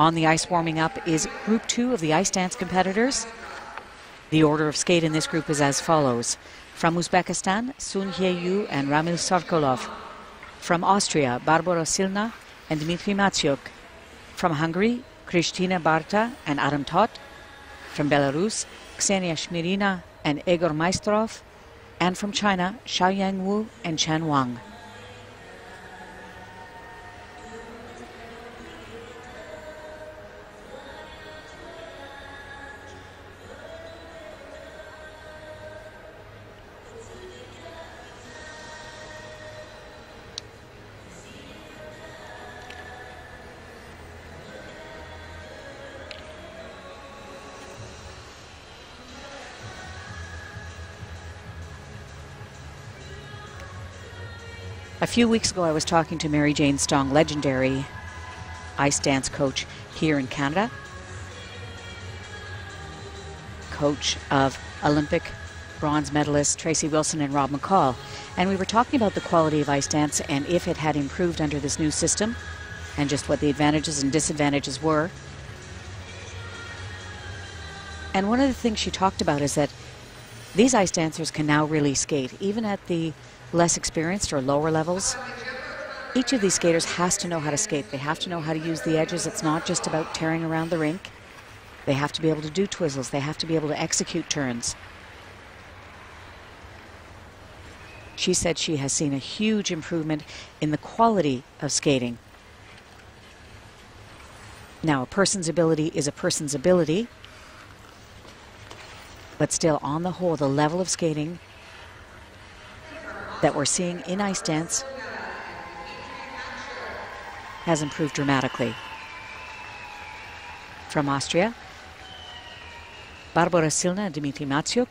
On the ice warming up is Group 2 of the ice dance competitors. The order of skate in this group is as follows. From Uzbekistan, Sun Hyeyu and Ramil Sarkulov. From Austria, Barbora Silna and Dmitry Matsjuk. From Hungary, Krisztina Barta and Adam Toth. From Belarus, Ksenia Shmirina and Egor Maistrov. And from China, Xiaoyang Yu and Chen Wang. Few weeks ago, I was talking to Marijane Stong, legendary ice dance coach here in Canada, coach of Olympic bronze medalists Tracy Wilson and Rob McCall. And we were talking about the quality of ice dance and if it had improved under this new system and just what the advantages and disadvantages were. And one of the things she talked about is that these ice dancers can now really skate, even at the less experienced or lower levels. Each of these skaters has to know how to skate. They have to know how to use the edges. It's not just about tearing around the rink. They have to be able to do twizzles. They have to be able to execute turns. She said she has seen a huge improvement in the quality of skating. Now, a person's ability is a person's ability, but still, on the whole, the level of skating that we're seeing in ice dance has improved dramatically. From Austria, Barbora Silna and Dmitry Matsjuk.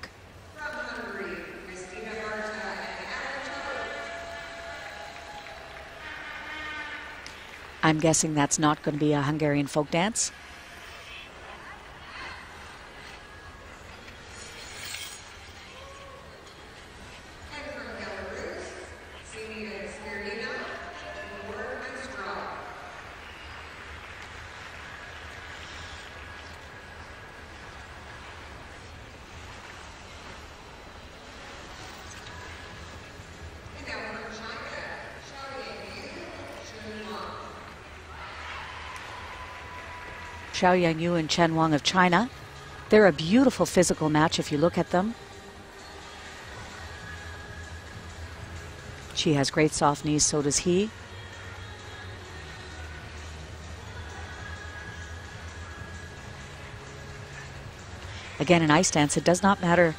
I'm guessing that's not going to be a Hungarian folk dance. Xiao Yu and Chen Wang of China. They're a beautiful physical match if you look at them. She has great soft knees, so does he. Again, in ice dance, it does not matter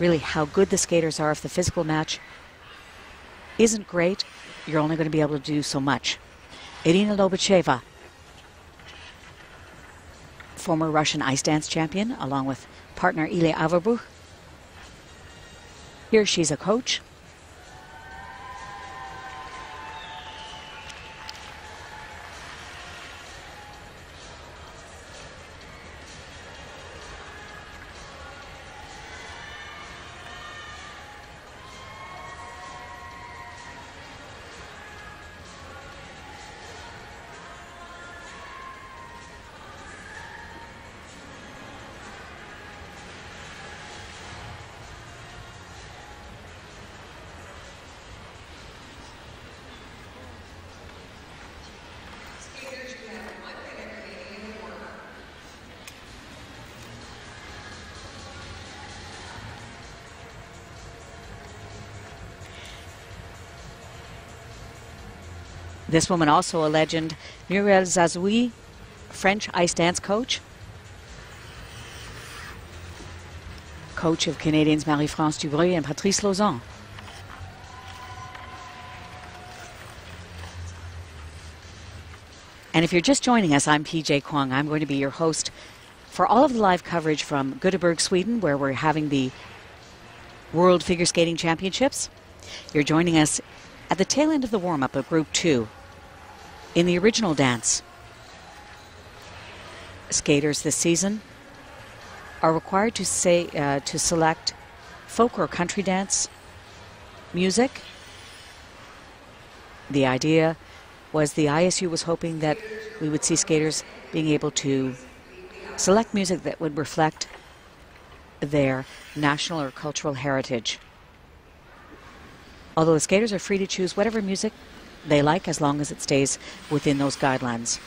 really how good the skaters are. If the physical match isn't great, you're only going to be able to do so much. Irina Lobacheva former Russian ice dance champion, along with partner Ilia Averbukh. Here she's a coach. This woman also a legend, Muriel Zazoui, French ice dance coach. Coach of Canadians Marie-France Dubreuil and Patrice Lauzon. And if you're just joining us, I'm PJ Kwong. I'm going to be your host for all of the live coverage from Göteborg, Sweden, where we're having the World Figure Skating Championships. You're joining us at the tail end of the warm up of Group 2 in the original dance. Skaters this season are required to say uh, to select folk or country dance music. The idea was the ISU was hoping that we would see skaters being able to select music that would reflect their national or cultural heritage. Although the skaters are free to choose whatever music they like as long as it stays within those guidelines.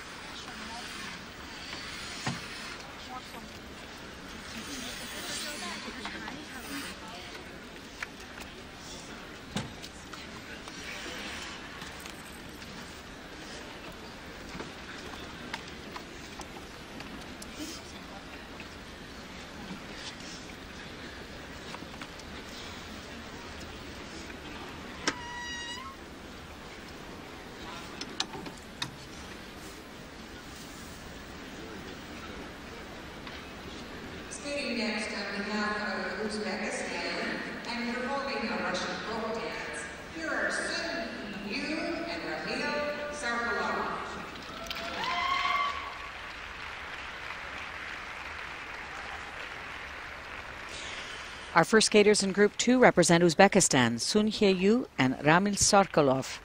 Our first skaters in Group 2 represent Uzbekistan, Sun Hye-yu and Ramil Sarkulov.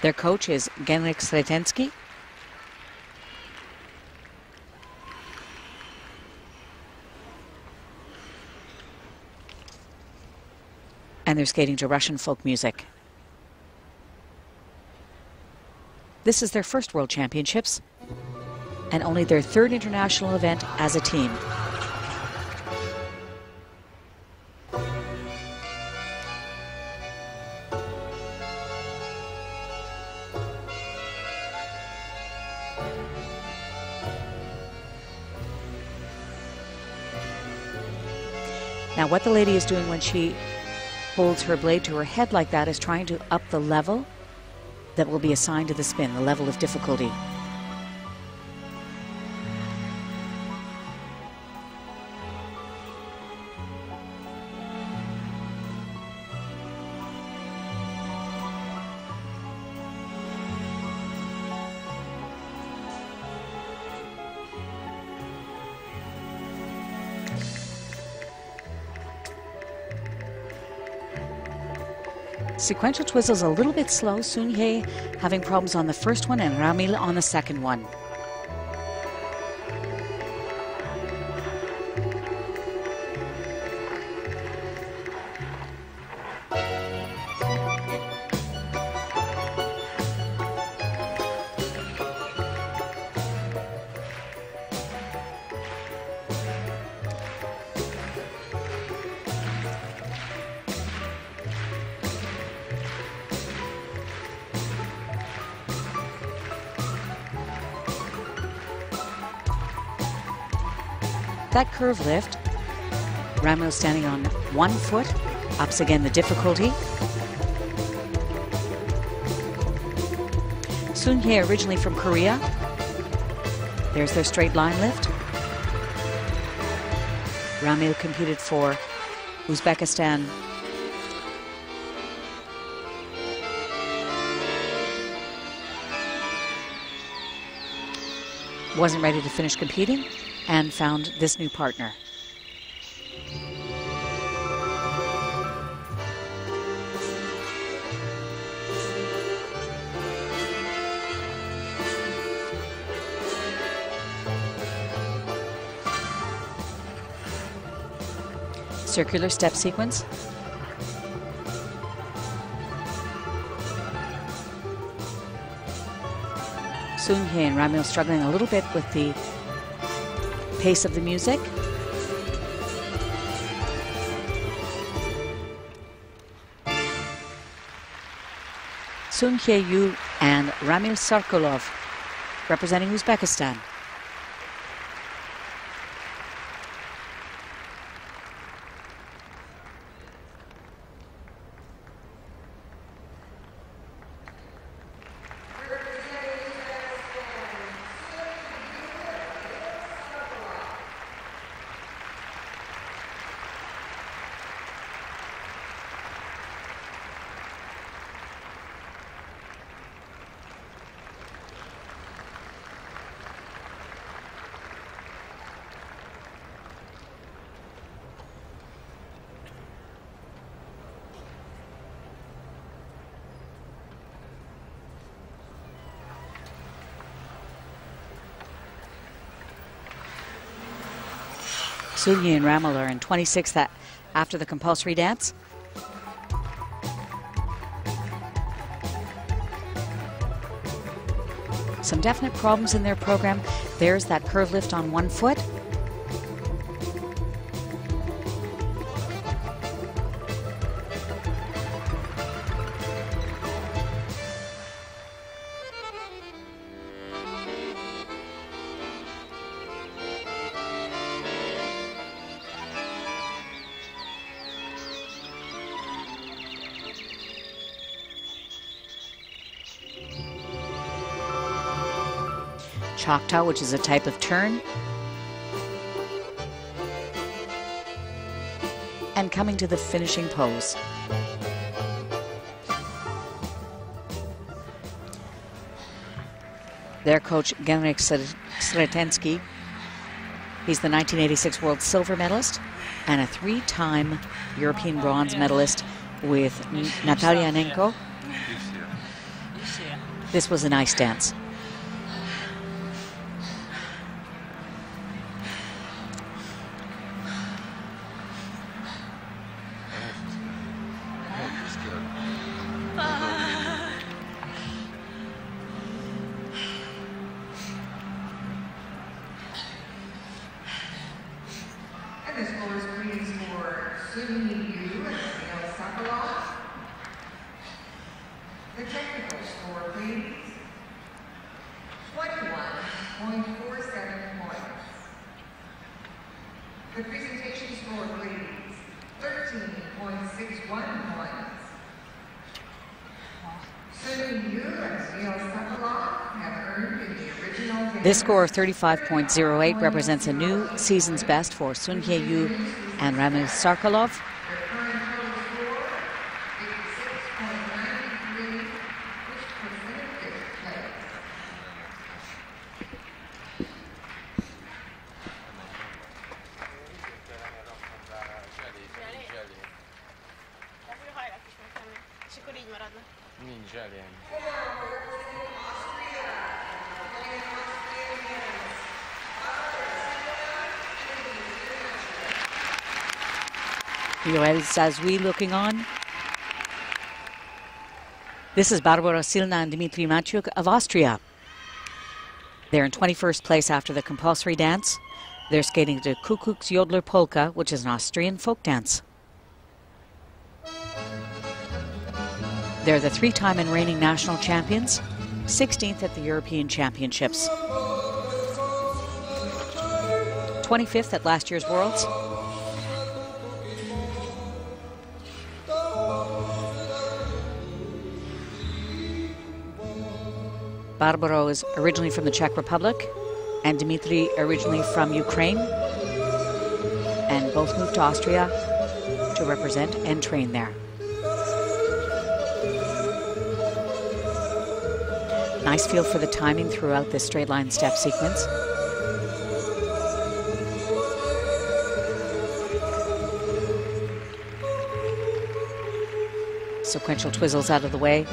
Their coach is Genrik Sretensky. And they're skating to Russian folk music. This is their first World Championships and only their third international event as a team. What the lady is doing when she holds her blade to her head like that is trying to up the level that will be assigned to the spin, the level of difficulty. Sequential twizzles a little bit slow. Sunhye having problems on the first one and Ramil on the second one. Curve lift, Ramil standing on one foot, ups again the difficulty. Sunhye originally from Korea. There's their straight line lift. Ramil competed for Uzbekistan wasn't ready to finish competing and found this new partner. Circular step sequence. Sunhye and Ramil struggling a little bit with the pace of the music. Sun Hye-yu and Ramil Sarkulov representing Uzbekistan. Sulji and Ramil are in 26th after the compulsory dance. Some definite problems in their program. There's that curve lift on one foot. Choctaw, which is a type of turn. And coming to the finishing pose. Their coach, Genrik Sretensky, he's the 1986 World Silver Medalist and a three-time European bronze medalist with Natalia Annenko. This was a nice dance. Score of 35.08 represents a new season's best for Sun Hye-yu and Ramil Sarkulov. Joel Zazoui looking on. This is Barbora Silna and Dmitry Matsjuk of Austria. They're in 21st place after the compulsory dance. They're skating to Kuckuck's Jodler Polka, which is an Austrian folk dance. They're the three time and reigning national champions, 16th at the European Championships, 25th at last year's Worlds, Barbora is originally from the Czech Republic, and Dmitry originally from Ukraine, and both moved to Austria to represent and train there. Nice feel for the timing throughout this straight line step sequence. Sequential twizzles out of the way.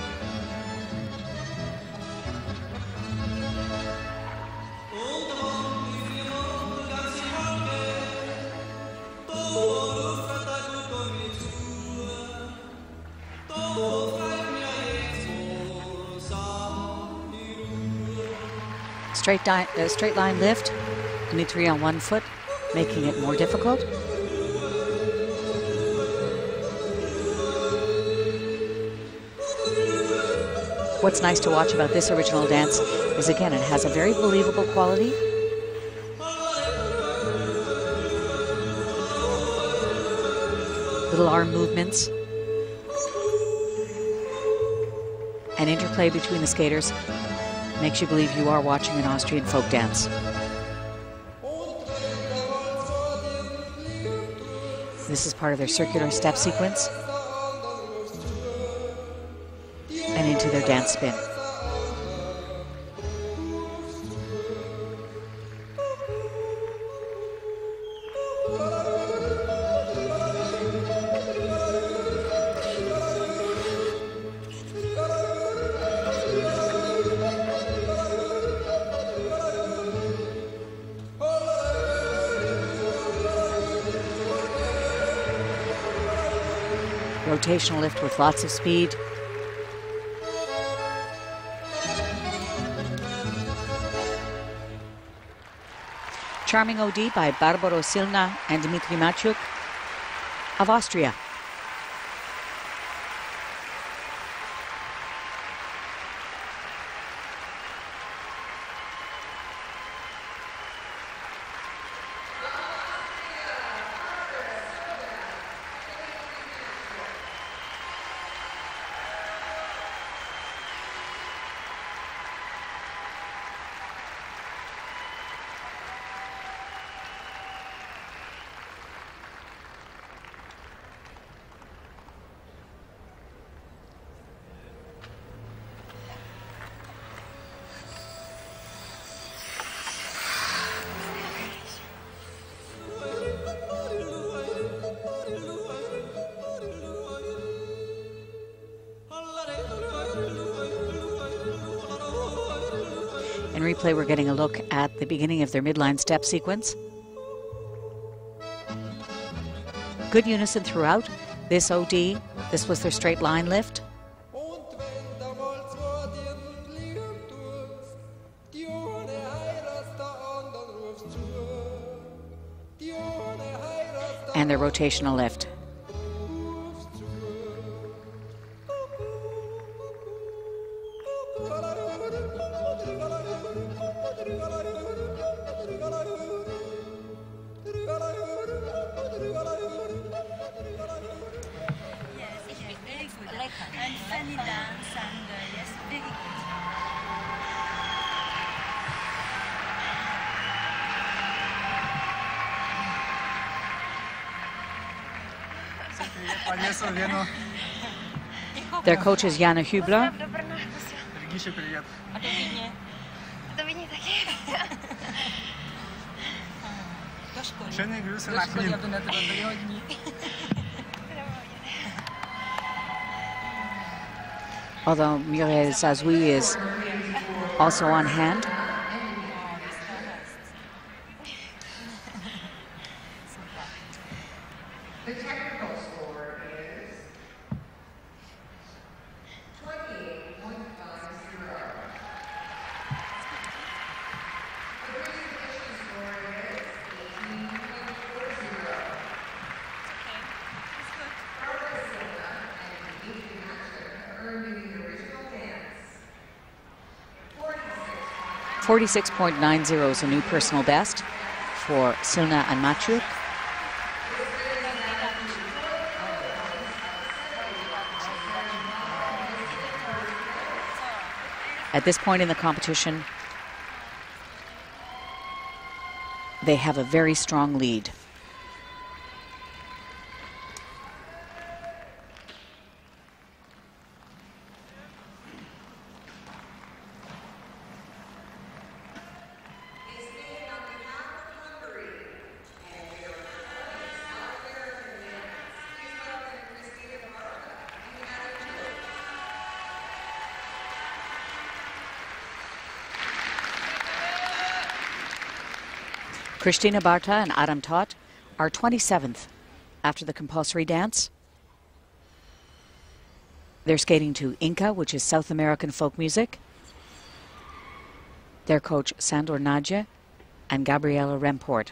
Straight, di- uh, straight line lift, Dmitry on one foot, making it more difficult. What's nice to watch about this original dance is again, it has a very believable quality. Little arm movements. And interplay between the skaters makes you believe you are watching an Austrian folk dance. This is part of their circular step sequence and into their dance spin. Lift with lots of speed. Charming OD by Barbora Silna and Dmitry Matsjuk of Austria. We're getting a look at the beginning of their midline step sequence. Good unison throughout. This OD, this was their straight line lift. And their rotational lift. Their coach is Jana Hubler. Although Muriel Zazoui is also on hand. 46.90 is a new personal best for Silna and Matsjuk. At this point in the competition, they have a very strong lead. Krisztina Barta and Adam Toth are 27th after the compulsory dance. They're skating to Inca, which is South American folk music. Their coach Sandor Nagy and Gabriela Remport.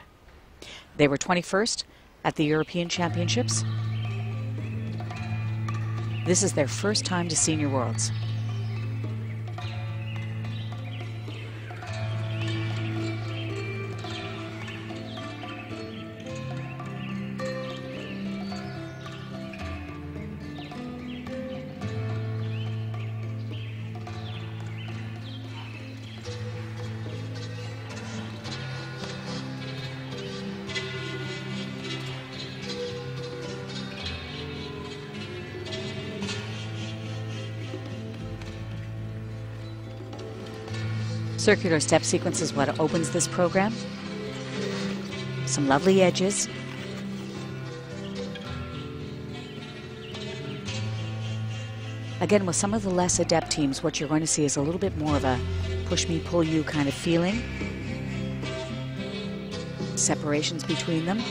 They were 21st at the European Championships. This is their first time to Senior Worlds. Circular step sequence is what opens this program. Some lovely edges. Again, with some of the less adept teams, what you're going to see is a little bit more of a push me, pull you kind of feeling. Separations between them.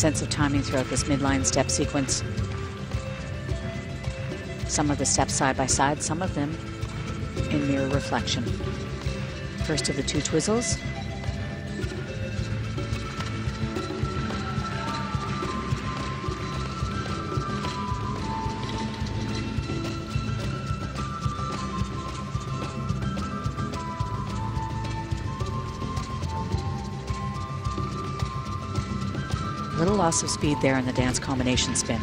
Sense of timing throughout this midline step sequence. Some of the steps side by side, some of them in mirror reflection. First of the two twizzles. Loss of speed there in the dance combination spin.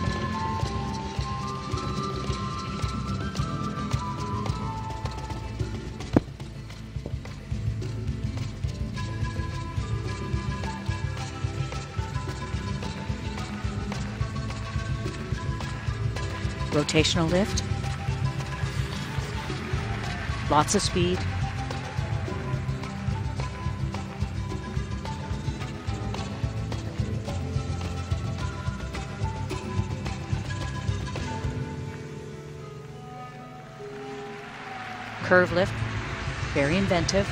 rotational lift. Lots of speed. Curve lift, very inventive.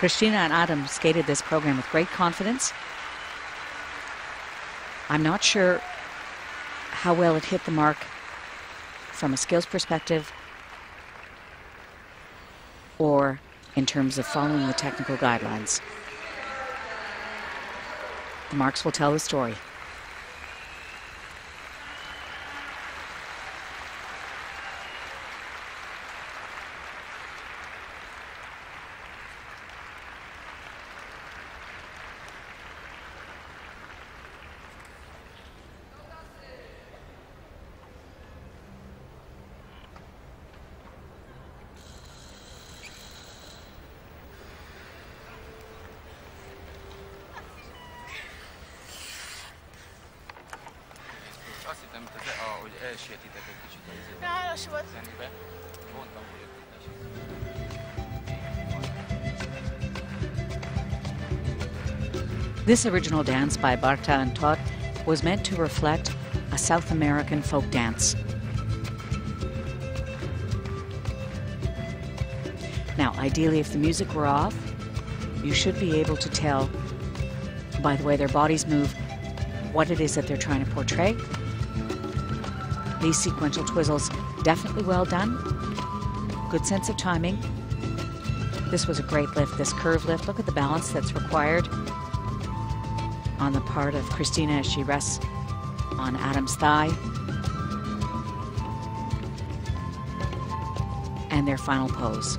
Krisztina and Adam skated this program with great confidence. I'm not sure how well it hit the mark from a skills perspective or in terms of following the technical guidelines. The marks will tell the story. This original dance by Barta and Toth was meant to reflect a South American folk dance. Now, ideally, if the music were off, you should be able to tell by the way their bodies move what it is that they're trying to portray. These sequential twizzles, definitely well done. Good sense of timing. This was a great lift, this curve lift. Look at the balance that's required on the part of Krisztina as she rests on Adam's thigh. And their final pose.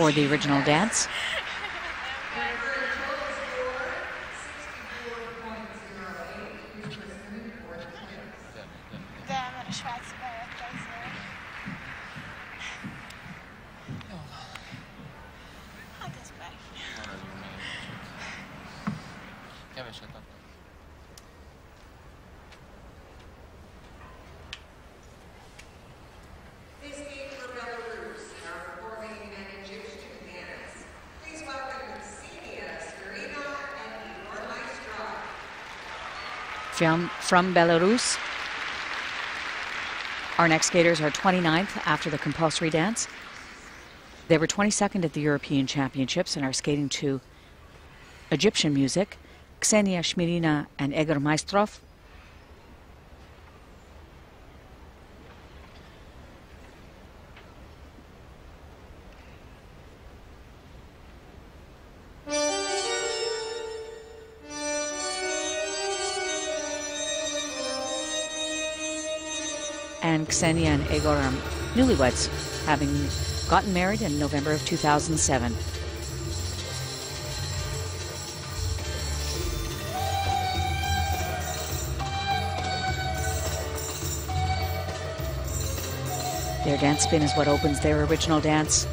for the original dance. for a total score 64.08, which was in fourth place. De, de, de. De, mert a svájci bejött ezzel. Hát ez persze. Maradjunk még egy kicsit. Keveset adtam. They skate for Belarus and are performing an Egyptian dance. Please welcome Ksenia Smirina and Igor Maestro. From, from Belarus. Our next skaters are 29th after the compulsory dance. They were 22nd at the European Championships and are skating to Egyptian music. Ksenia Shmirina and Egor Maistrov. And Ksenia and Egor are newlyweds, having gotten married in November of 2007. Their dance spin is what opens their original dance.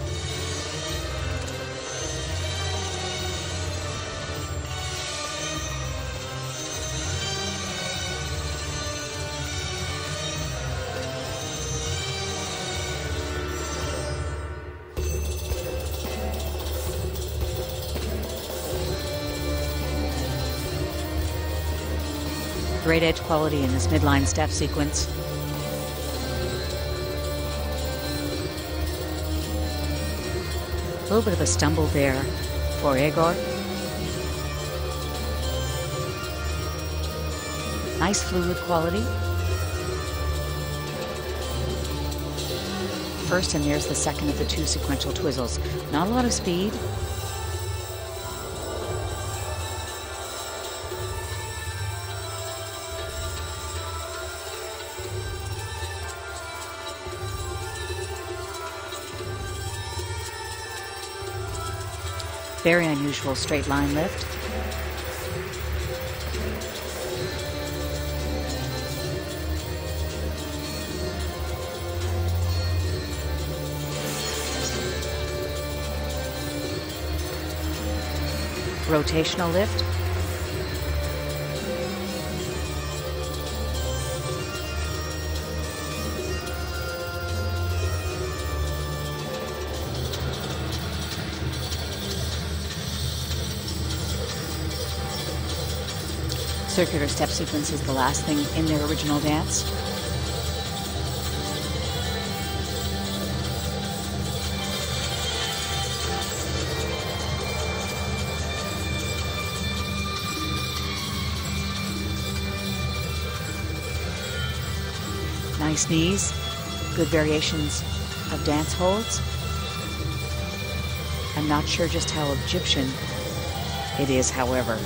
Great edge quality in this midline step sequence. A little bit of a stumble there for Egor. Nice fluid quality. First, and there's the second of the two sequential twizzles. Not a lot of speed. Very unusual straight line lift. Rotational lift. Circular step sequence is the last thing in their original dance. Nice knees, good variations of dance holds. I'm not sure just how Egyptian it is, however.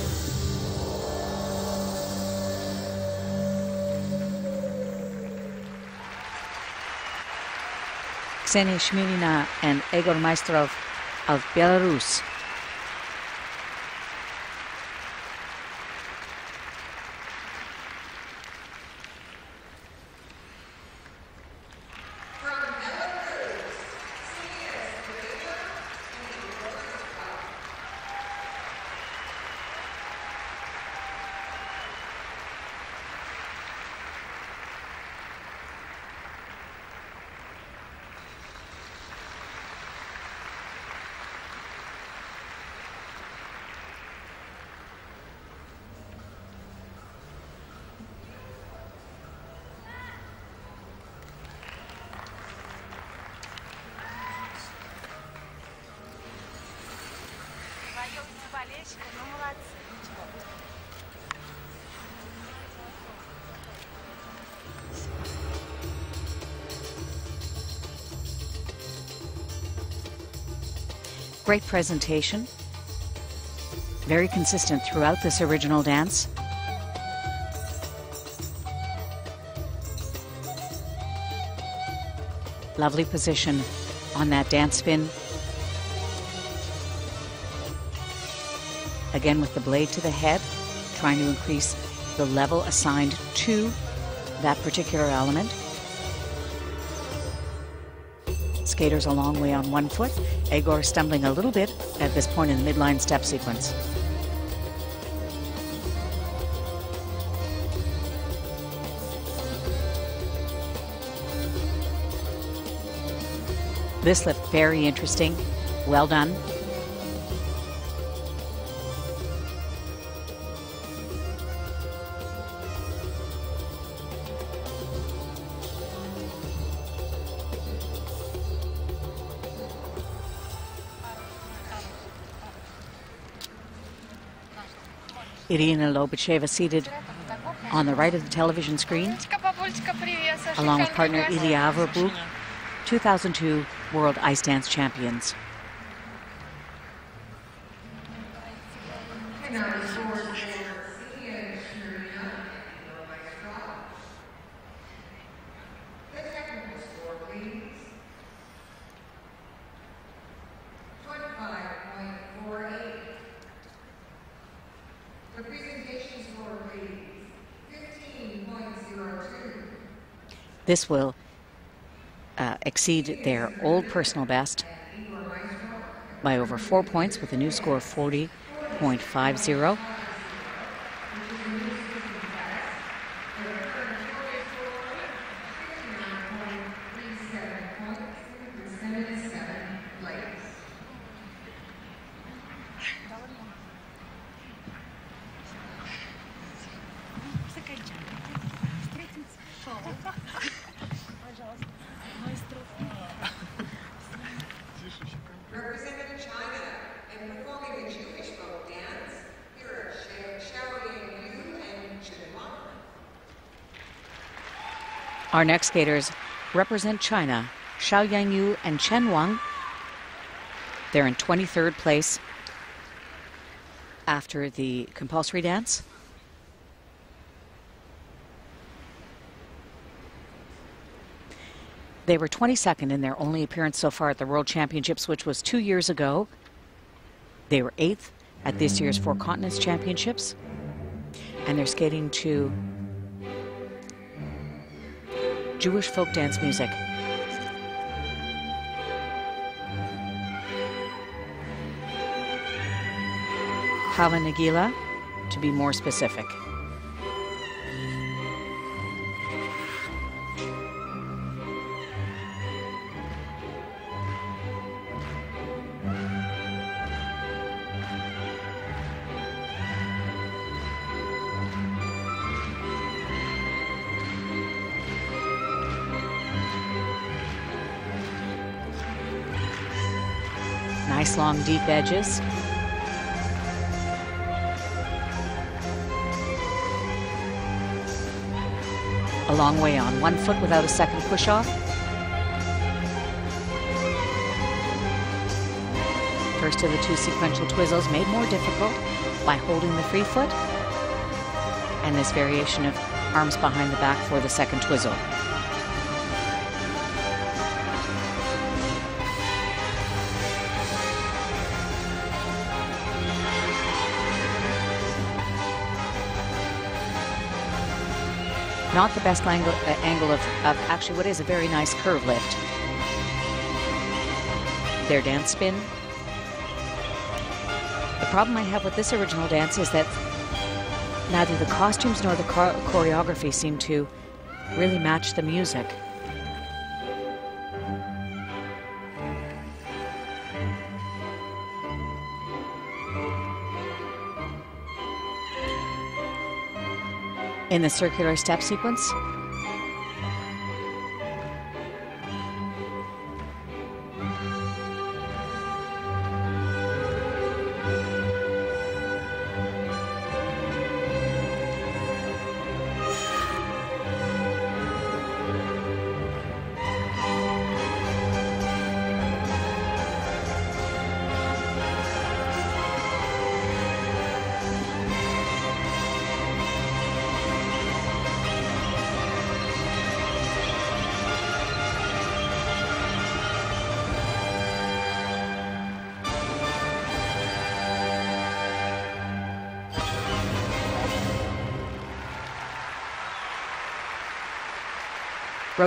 Ksenia Shmirina and Egor Maistrov of Belarus. Great presentation. Very consistent throughout this original dance. Lovely position on that dance spin. Again with the blade to the head, trying to increase the level assigned to that particular element. Skaters a long way on one foot. Egor stumbling a little bit at this point in the midline step sequence. This lift very interesting. Well done. Irina Lobacheva seated on the right of the television screen, along with partner Ilia Averbukh, 2002 World Ice Dance Champions. This will uh, exceed their old personal best by over four points with a new score of 40.50. Representing China and performing the Jewish folk dance, here are Xiao Yu and Chen Wang. Our next skaters represent China, Xiaoyang Yu and Chen Wang. They're in 23rd place after the compulsory dance. They were 22nd in their only appearance so far at the World Championships, which was two years ago. They were eighth at this year's Four Continents Championships. And they're skating to Jewish folk dance music. Hava Nagila, to be more specific. Nice long deep edges. A long way on one foot without a second push off. First of the two sequential twizzles made more difficult by holding the free foot and this variation of arms behind the back for the second twizzle. Not the best angle, uh, angle of, of actually what is a very nice curve lift. Their dance spin. The problem I have with this original dance is that neither the costumes nor the chor- choreography seem to really match the music. In the circular step sequence,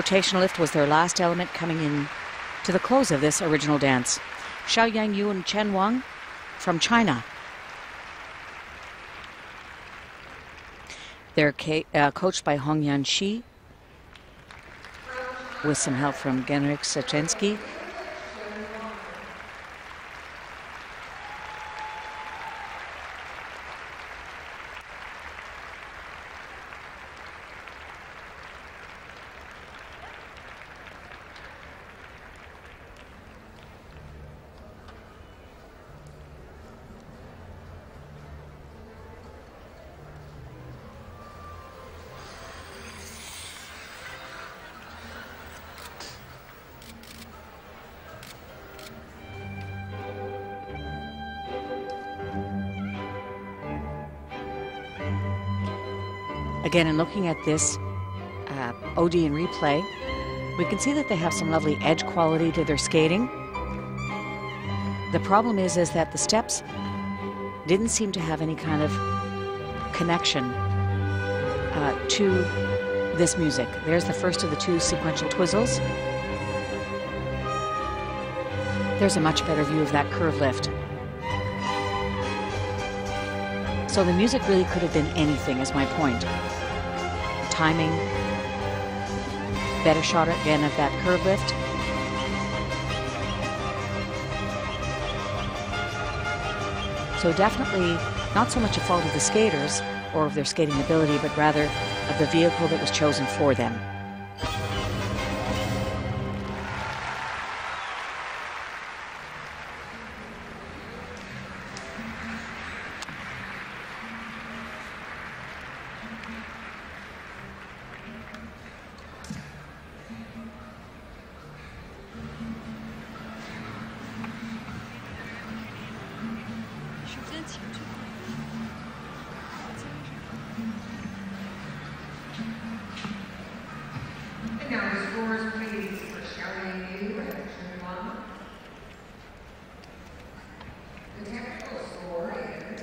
rotational lift was their last element coming in to the close of this original dance. Xiaoyang Yu and Chen Wang from China. They're uh, coached by Hong Yan Shi with some help from Genrik Sachensky. Again, in looking at this uh, OD and replay, we can see that they have some lovely edge quality to their skating. The problem is, is that the steps didn't seem to have any kind of connection uh, to this music. There's the first of the two sequential twizzles. There's a much better view of that curve lift. So the music really could have been anything, is my point. Timing, better shot again of that curve lift. So definitely not so much a fault of the skaters or of their skating ability, but rather of the vehicle that was chosen for them. And now the scores, please, for Xiaoyang Yu and Chen Wang. The technical score is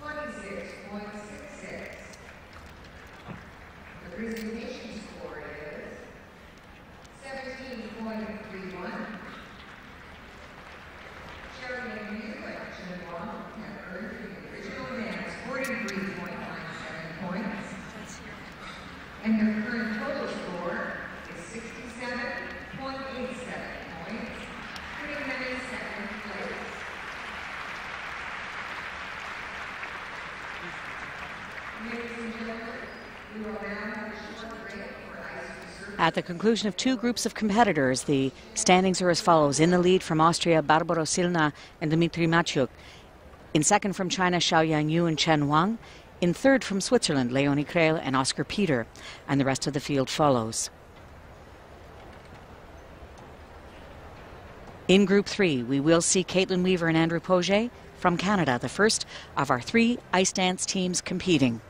twenty-six point six six. The presentation score is seventeen point three one. Xiaoyang Yu and Chen Wang have earned in the original dance forty-three point nine seven points. And the current total score is sixty-seven point eight seven points, putting them in second place. Ladies and gentlemen, we will now have a short break for ice reserve. At the conclusion of two groups of competitors, the standings are as follows. In the lead from Austria, Barbora Silna and Dmitri Matsjuk. In second from China, Xiaoyang Yu and Chen Wang. In third from Switzerland, Leonie Krail and Oscar Peter. And the rest of the field follows. In Group 3, we will see Kaitlyn Weaver and Andrew Poje from Canada, the first of our three ice dance teams competing.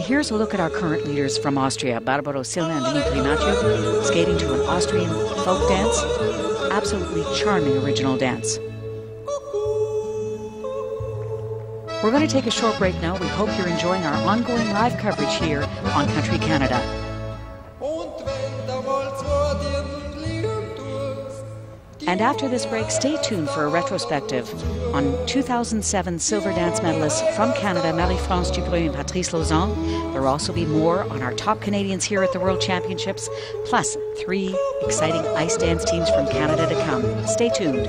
And here's a look at our current leaders from Austria Barbora Silna and Dimitri Matsjuk skating to an Austrian folk dance. Absolutely charming original dance. We're going to take a short break now. We hope you're enjoying our ongoing live coverage here on Country Canada. And after this break, stay tuned for a retrospective on 2007 silver dance medalists from Canada, Marie-France Dubreuil and Patrice Lauzon. There will also be more on our top Canadians here at the World Championships, plus three exciting ice dance teams from Canada to come. Stay tuned.